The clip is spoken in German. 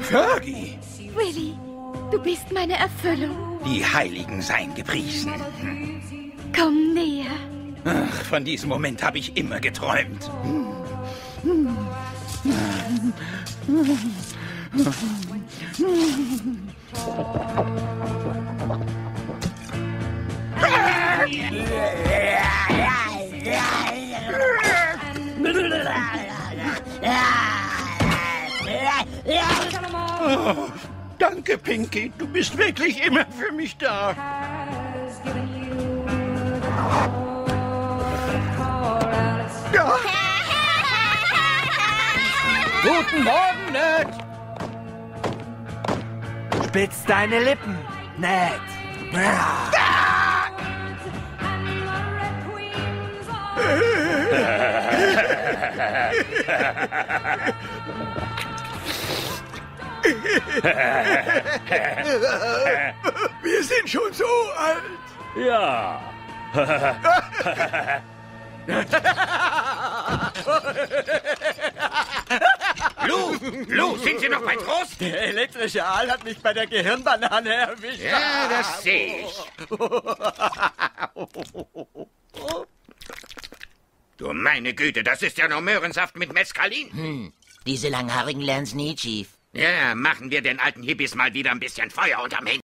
Fergie, Willy, du bist meine Erfüllung. die Heiligen seien gepriesen. Komm näher. Ach, von diesem Moment habe ich immer geträumt. Oh, danke, Pinky. Du bist wirklich immer für mich da. Ja. Guten Morgen, Ned. Spitz deine Lippen, Ned. Wir sind schon so alt. Ja. Lou, Lou, sind Sie noch bei Trost? Der elektrische Aal hat mich bei der Gehirnbanane erwischt. Ja, das sehe ich. Meine Güte, das ist ja nur Möhrensaft mit Mescalin. Diese langhaarigen lernt's nie, Chief. Ja, machen wir den alten Hippies mal wieder ein bisschen Feuer unterm Hintern.